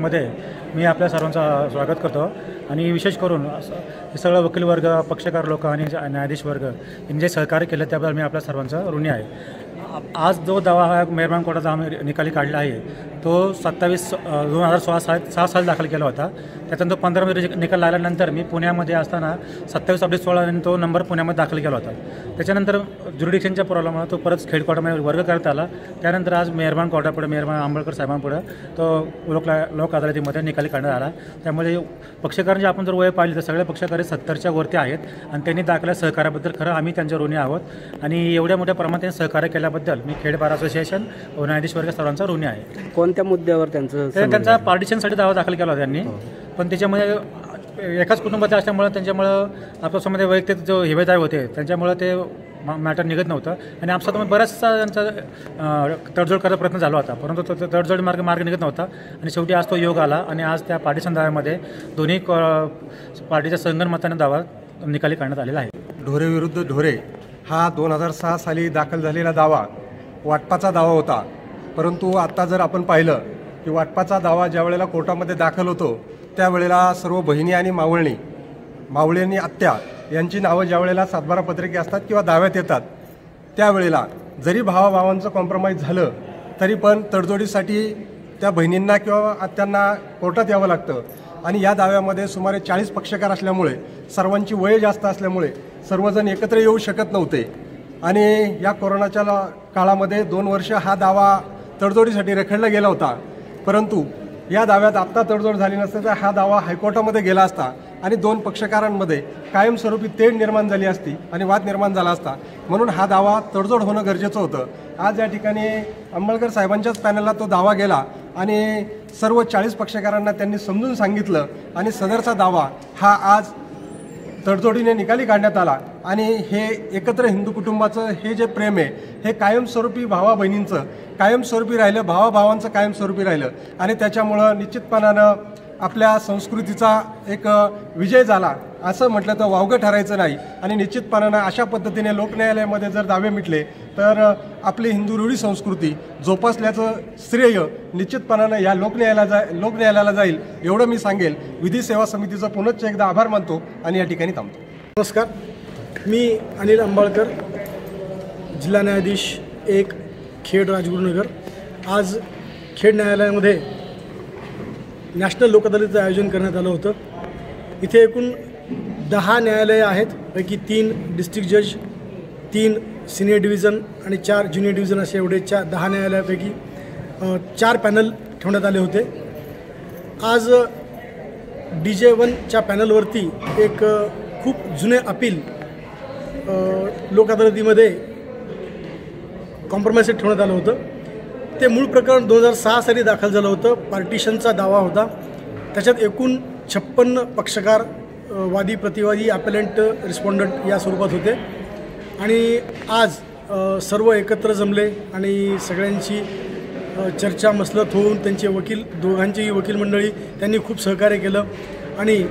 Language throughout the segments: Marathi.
मध्ये मी आपल्या सर्वांचं स्वागत करतो. आणि विशेष करून हे सगळं वकील वर्ग पक्षकार लोक आणि न्यायाधीश वर्ग यांनी जे सहकार्य केलं त्याबद्दल मी आपल्या सर्वांचा ऋणी आहे. आज जो दावा हा मेहरबान कोर्टाचा आम्ही निकाली काढला आहे तो सत्तावीस दोन हजार सोळा साल सहा साल दाखल केला होता. त्याच्यानंतर पंधरामध्ये निकाल लागल्यानंतर मी पुण्यामध्ये असताना सत्तावीस अपडेट सोळाने तो नंबर पुण्यामध्ये दाखल केला होता. त्याच्यानंतर ज्युडिक्शनच्या प्रॉब्लेममुळे तो परत खेड कोर्टामध्ये वर्ग करता आला. त्यानंतर आज मेहरबान कोर्टापुढे मेहरबान आंबेडकर साहेबांपुढे तो लोक लोक अदालतीमध्ये निकाली काढण्यात आला. त्यामुळे पक्षकारांची आपण जर वय पाहिली तर सगळे पक्षकारी सत्तरच्या वरती आहेत आणि त्यांनी दाखल्या सहकार्याबद्दल खरं आम्ही त्यांच्या ऋणी आहोत. आणि एवढ्या मोठ्या प्रमाणात त्यांनी सहकार्य केल्याबद्दल मी खेड बार असोसिएशन व न्यायाधीश वर्ग सर्वांचा ऋणी आहे. कोणत्या मुद्द्यावर त्यांचं त्यांचा पार्टिशनसाठी दावा दाखल केला होता त्यांनी. पण त्याच्यामध्ये एकाच कुटुंबाचे असल्यामुळं त्यांच्यामुळं आपल्यासमोर वैयक्तिक जो हिवेदार होते त्यांच्यामुळं ते मॅटर निघत नव्हतं. आणि आपसात बराचसा त्यांचा तडजोड करायचा प्रयत्न झाला होता. परंतु तो तडजोड मार्ग मार्ग निघत नव्हता. आणि शेवटी आज तो योग आला आणि आज त्या पार्टिशन दाव्यामध्ये दोन्ही क- पार्टीच्या संगनमताने दावा निकाली काढण्यात आलेला आहे. ढोरे विरुद्ध ढोरे हा दोन हजार सहा साली दाखल झालेला दावा वाटपाचा दावा होता. परंतु आत्ता जर आपण पाहिलं की वाटपाचा दावा ज्या वेळेला कोर्टामध्ये दाखल होतो त्यावेळेला सर्व बहिणी आणि मावळणी मावळी आणि आत्या यांची नावं ज्या वेळेला सातबारा पत्रिके असतात किंवा दाव्यात येतात त्यावेळेला जरी भावाभावांचं कॉम्प्रोमाइज झालं तरी पण तडजोडीसाठी त्या बहिणींना किंवा आत्यांना कोर्टात यावं लागतं. आणि या दाव्यामध्ये सुमारे चाळीस पक्षकार असल्यामुळे सर्वांची वय जास्त असल्यामुळे सर्वजण एकत्र येऊ शकत नव्हते. आणि या कोरोनाच्या काळामध्ये दोन वर्ष हा दावा तडजोडीसाठी रखडला गेला होता. परंतु या दाव्यात आत्ता तडजोड झाली नसते तर हा दावा हायकोर्टामध्ये गेला असता आणि दोन पक्षकारांमध्ये कायमस्वरूपी तेढ निर्माण झाली असती आणि वाद निर्माण झाला असता. म्हणून हा दावा तडजोड होणं गरजेचं होतं. आज या ठिकाणी अंबळकर साहेबांच्याच पॅनलला तो दावा गेला आणि सर्व चाळीस पक्षकारांना त्यांनी समजून सांगितलं आणि सदरचा दावा हा आज तडजोडीने निकाली काढण्यात आला. आणि हे एकत्र हिंदू कुटुंबाचं हे जे प्रेम आहे हे कायमस्वरूपी भावा बहिणींचं कायमस्वरूपी राहिलं भावाभावांचं कायमस्वरूपी राहिलं. आणि त्याच्यामुळं निश्चितपणानं आपल्या संस्कृतीचा एक विजय झाला असं म्हटलं तर वावगं ठरायचं नाही. आणि निश्चितपणानं अशा पद्धतीने लोकन्यायालयामध्ये जर दावे मिटले तर आपली हिंदू रूढी संस्कृती जोपासल्याचं श्रेय निश्चितपणानं या लोकन्यायाला जा लोकन्यायालयाला जाईल एवढं मी सांगेल. विधी सेवा समितीचं पुनश्च एकदा आभार मानतो आणि या ठिकाणी थांबतो. नमस्कार. मी अनिल अंबाळकर जिल्हा न्यायाधीश एक खेड राजगुरुनगर. आज खेड न्यायालयामध्ये नॅशनल लोकदलीचं आयोजन करण्यात आलं होतं. इथे एकूण दहा न्यायालयं आहेत पैकी तीन डिस्ट्रिक्ट जज तीन सिनियर डिव्हिजन आणि चार ज्युनियर डिव्हिजन असे एवढे चार दहा न्यायालयापैकी चार पॅनल ठेवण्यात आले होते. आज डी जे वनच्या पॅनलवरती एक खूप जुने अपील लोक अदालतीमध्ये कॉम्प्रोमाइज ठेवण्यात आलं होतं. ते मूळ प्रकरण दोन हजार सहा साली दाखल झालं होतं. पार्टिशनचा दावा होता. त्याच्यात एकूण छप्पन्न पक्षकार वादी प्रतिवादी अपॅलंट रिस्पॉन्डंट या स्वरूपात होते. आणि आज सर्व एकत्र जमले आणि सगळ्यांची चर्चा मसलत होऊन त्यांचे वकील दोघांचीही वकील मंडळी त्यांनी खूप सहकार्य केलं. आणि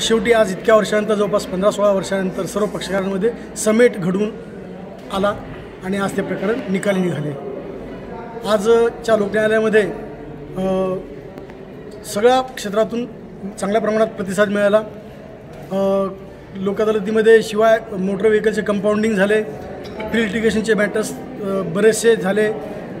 शेवटी आज इतक्या वर्षानंतर जवळपास पंधरा सोळा वर्षानंतर सर्व पक्षकारांमध्ये समेट घडवून आला आणि आज ते प्रकरण निकाली निघाले. आजच्या लोकन्यायालयामध्ये अ, सगळ्या क्षेत्रातून चांगल्या प्रमाणात प्रतिसाद मिळाला. लोक अदालतीमध्ये शिवाय मोटर व्हेकलचे कंपाऊंडिंग झाले प्री लिटिगेशनचे मॅटर्स बरेचसे झाले.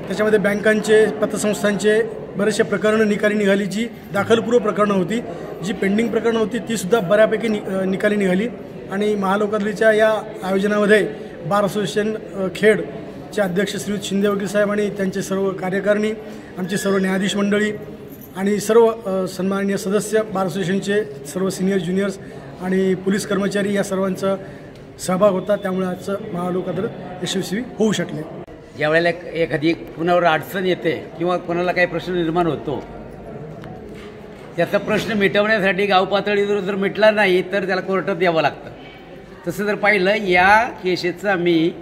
त्याच्यामध्ये बँकांचे पतसंस्थांचे बरेचसे प्रकरणं निकाली निघाली जी दाखलपूर्व प्रकरणं होती. जी पेंडिंग प्रकरणं होती तीसुद्धा बऱ्यापैकी नि निकाली निघाली. आणि महालोकादलीच्या या आयोजनामध्ये बार असोसिएशन अ, खेडचे अध्यक्ष श्रीयुत शिंदे वकील साहेब आणि त्यांचे सर्व कार्यकारिणी आमची सर्व न्यायाधीश मंडळी आणि सर्व सन्माननीय सदस्य बार असोसिएशनचे सर्व सिनियर ज्युनियर्स आणि पोलीस कर्मचारी या सर्वांचा सहभाग होता त्यामुळे आजचं महालोक अदालत यशस्वी होऊ शकले. ज्यावेळेला एक- एखादी कुणावर अडचण येते किंवा कोणाला काही प्रश्न निर्माण होतो त्याचा प्रश्न मिटवण्यासाठी गाव पातळीवर जर मिटला नाही तर त्याला कोर्टात द्यावं लागतं. तसं जर पाहिलं या केसेसचं आम्ही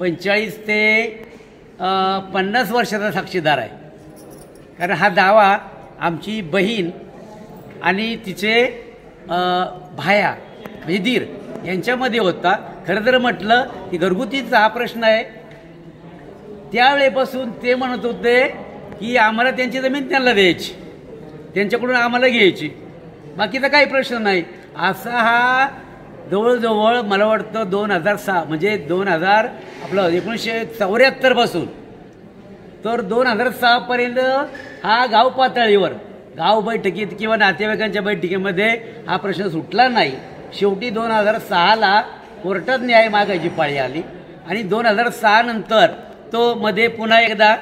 पंचेचाळीस ते पन्नास वर्षाचा साक्षीदार आहे. कारण हा दावा आमची बहीण आणि तिचे भाया म्हणजे दीर यांच्यामध्ये होता. खरं तर म्हटलं की घरगुतीचा हा प्रश्न आहे. त्यावेळेपासून ते म्हणत होते की आम्हाला त्यांची जमीन त्यांना द्यायची. त्यांच्याकडून आम्हाला घ्यायची. बाकीचा काही प्रश्न नाही. असा हा जवळजवळ मला वाटतं दोन हजार सहा म्हणजे दोन हजार आपलं एकोणीसशे चौऱ्याहत्तरपासून. तर दोन हजार सहापर्यंत हा गाव पातळीवर गाव बैठकीत किंवा नातेवाईकांच्या बैठकीमध्ये हा प्रश्न सुटला नाही. शेवटी दोन हजार सहाला कोर्टात न्याय मागायची पाळी आली आणि दोन हजार सहा नंतर तो मध्ये पुन्हा एकदा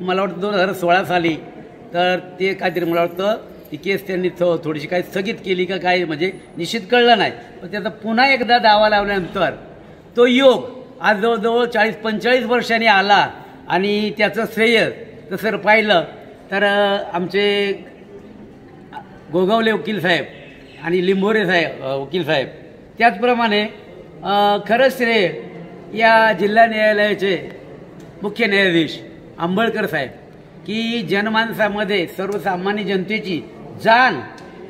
मला वाटतं दोन हजार सोळा साली तर ते काहीतरी मला वाटतं ती केस त्यांनी थो थोडीशी काही स्थगित केली का काय म्हणजे निश्चित कळलं नाही. पण त्याचा पुन्हा एकदा दावा लावल्यानंतर तो योग आज जवळजवळ चाळीस पंचेचाळीस वर्षांनी आला आणि त्याचं श्रेय तसं पाहिलं तर आमचे गोगावले वकील साहेब आणि लिंबोरे साहेब वकील साहेब. त्याचप्रमाणे खरंच खरं श्रेय या जिल्हा न्यायालयाचे मुख्य न्यायाधीश आंबळकर साहेब की जनमानसामध्ये सर्वसामान्य जनतेची जाण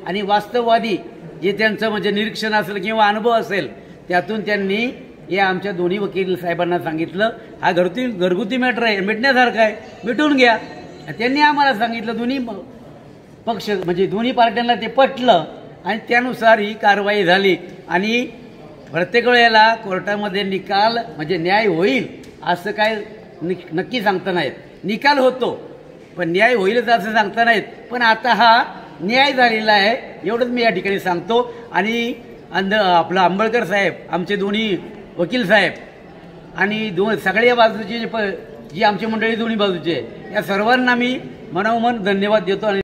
आणि वास्तववादी जे त्यांचं म्हणजे निरीक्षण असेल किंवा अनुभव असेल त्यातून त्यांनी या आमच्या दोन्ही वकील साहेबांना सांगितलं. हा घरगुती घरगुती मॅटर आहे मिटण्यासारखा आहे. मिटून घ्या. त्यांनी आम्हाला सांगितलं दोन्ही पक्ष म्हणजे दोन्ही पार्ट्यांना ते पटलं आणि त्यानुसार ही कारवाई झाली. आणि प्रत्येक वेळेला कोर्टामध्ये निकाल म्हणजे न्याय होईल असं काय निक- नक्की सांगता नाहीत. निकाल होतो पण न्याय होईलच असं सांगता नाहीत. पण आता हा न्याय झालेला आहे एवढंच मी या ठिकाणी सांगतो. आणि अंध आपलं आंबेडकर साहेब आमचे दोन्ही वकील साहेब आणि दोन सगळ्या बाजूचे जे प जी आमची मंडळी दोन्ही बाजूचे आहे, या सर्वांना मी मनोमन धन्यवाद देतो आणि